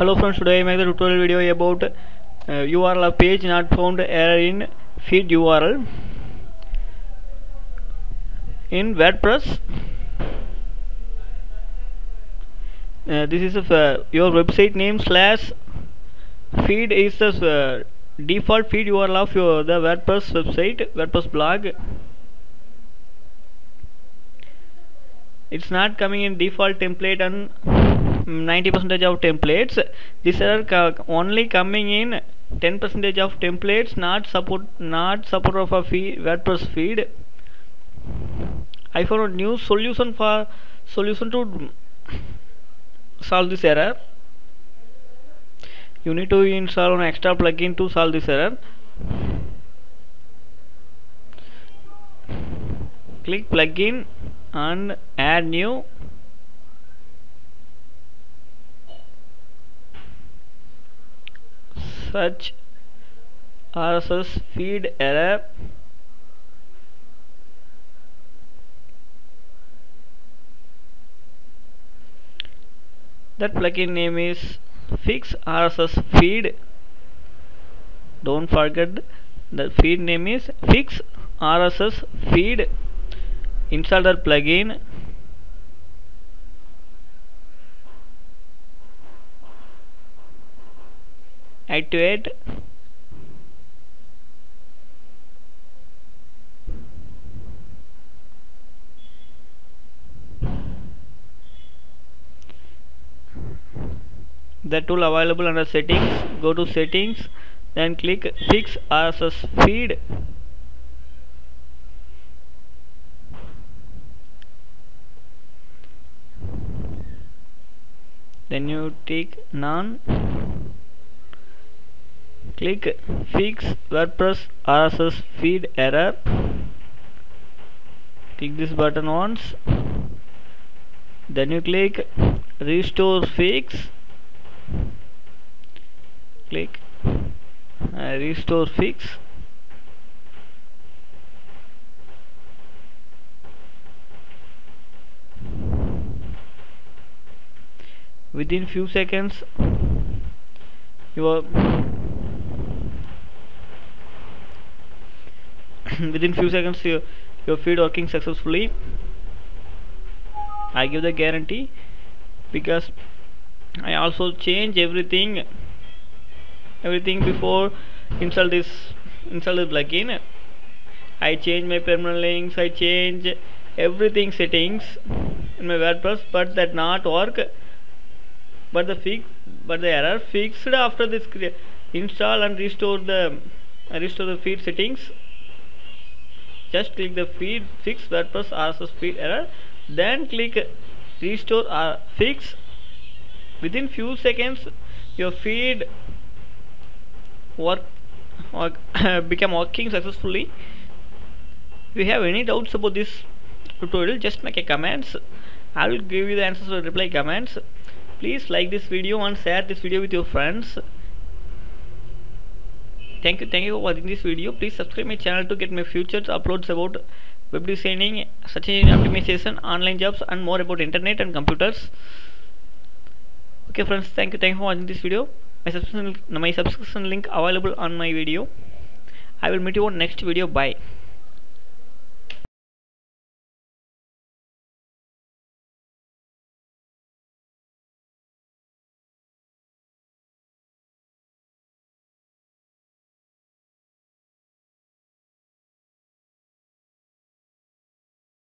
hello friends today I make the tutorial video about uh, URL of page not found error in feed URL in WordPress. Uh, this is uh, your website name slash feed is the uh, default feed URL of your the WordPress website WordPress blog. It's not coming in default template and 90 percentage of templates. These are only coming in 10 percentage of templates not support not support of a feed, WordPress feed. I found a new solution for solution to solve this error. You need to install an extra plugin to solve this error. Click plugin and add new search RSS feed error that plugin name is fix RSS feed. Don't forget the feed name is fix RSS feed. Install that plugin activate the tool available under settings. Go to settings then click fix RSS feed. Then you take none click fix WordPress RSS feed error. Click this button once. Then you click restore fix. Click uh, restore fix. Within few seconds your within few seconds your, your feed working successfully. I give the guarantee because I also change everything everything before install this install the plugin I change my permanent links I change everything settings in my WordPress but that not work. But the fix but the error fixed after this install and restore the restore the feed settings just click the feed fix WordPress RSS feed error then click restore or fix. Within few seconds your feed work or become working successfully. If you have any doubts about this tutorial just make a comments. I will give you the answers or reply comments. Please like this video and share this video with your friends thank you thank you for watching this video. Please subscribe my channel to get my future uploads about web designing search engine optimization online jobs and more about internet and computers. Okay friends thank you thank you for watching this video. My subscription my subscription link available on my video. I will meet you on next video. Bye